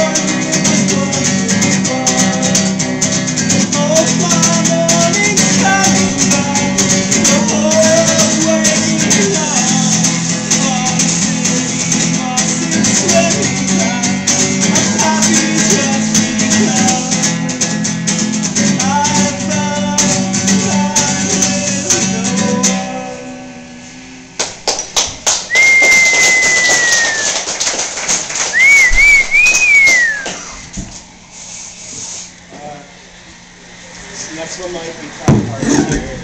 Música one might be kind of hard to hear.